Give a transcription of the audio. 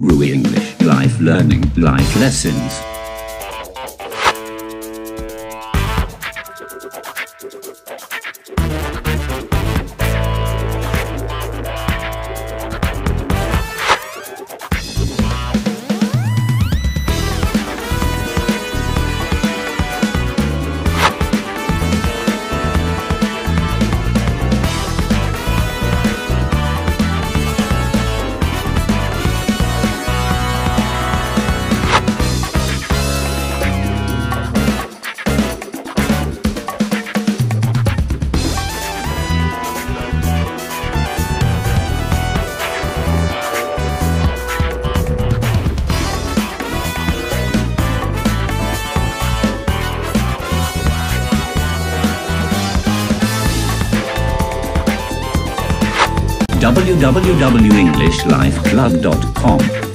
Rui English Life Learning Life Lessons. www.englishlifeclub.com